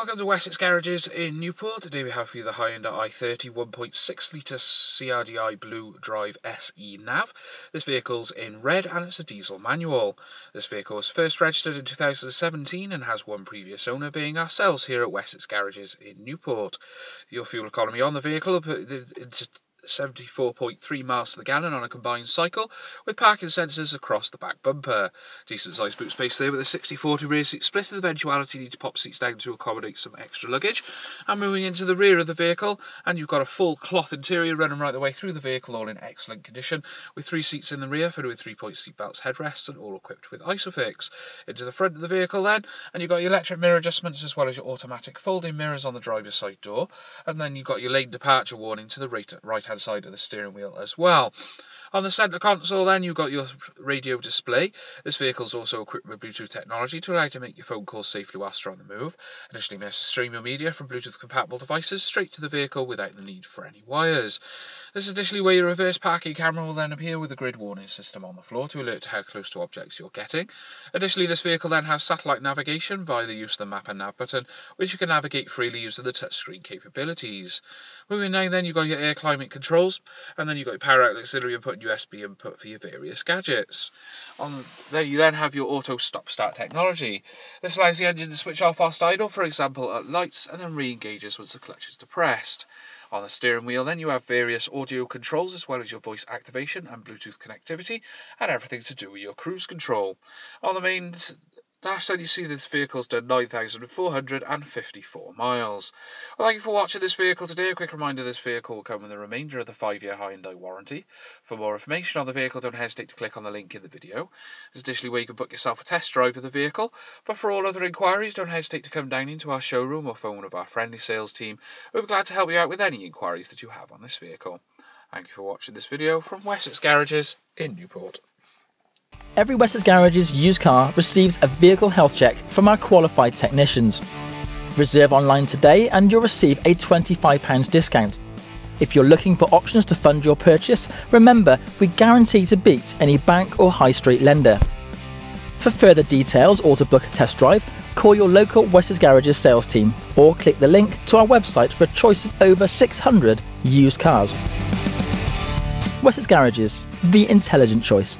Welcome to Wessex Garages in Newport. Today we have for you the Hyundai i30 1.6 litre CRDI Blue Drive SE nav. This vehicle's in red and it's a diesel manual. This vehicle was first registered in 2017 and has one previous owner being ourselves here at Wessex Garages in Newport. Your fuel economy on the vehicle uh, 74.3 miles to the gallon on a combined cycle, with parking sensors across the back bumper. Decent sized boot space there with a 60-40 rear seat split, with eventuality you need to pop seats down to accommodate some extra luggage. And moving into the rear of the vehicle, and you've got a full cloth interior running right the way through the vehicle, all in excellent condition, with three seats in the rear, fitted with three-point seat belts, headrests, and all equipped with ISOFIX. Into the front of the vehicle then, and you've got your electric mirror adjustments as well as your automatic folding mirrors on the driver's side door, and then you've got your lane departure warning to the right, side of the steering wheel as well. On the centre console then you've got your radio display. This vehicle is also equipped with Bluetooth technology to allow you to make your phone calls safely whilst you're on the move. Additionally, you stream your media from Bluetooth compatible devices straight to the vehicle without the need for any wires. This is additionally where your reverse parking camera will then appear with a grid warning system on the floor to alert to how close to objects you're getting. Additionally, this vehicle then has satellite navigation via the use of the map and nav button, which you can navigate freely using the touchscreen capabilities. Moving now then you've got your air climate controls, and then you've got your power outlet auxiliary input USB input for your various gadgets. On there you then have your auto stop start technology. This allows the engine to switch off fast idle, for example at lights, and then re-engages once the clutch is depressed. On the steering wheel then you have various audio controls as well as your voice activation and Bluetooth connectivity and everything to do with your cruise control. On the main Dash then you see this vehicle's done 9,454 miles. Well, thank you for watching this vehicle today. A quick reminder this vehicle will come with the remainder of the 5-year Hyundai warranty. For more information on the vehicle, don't hesitate to click on the link in the video. There's additionally where you can book yourself a test drive of the vehicle. But for all other inquiries, don't hesitate to come down into our showroom or phone one of our friendly sales team. We'll be glad to help you out with any inquiries that you have on this vehicle. Thank you for watching this video from Wessex Garages in Newport. Every Wessex Garages used car receives a vehicle health check from our qualified technicians. Reserve online today and you'll receive a £25 discount. If you're looking for options to fund your purchase, remember we guarantee to beat any bank or high street lender. For further details or to book a test drive, call your local Wessex Garages sales team or click the link to our website for a choice of over 600 used cars. Wessex Garages, the intelligent choice.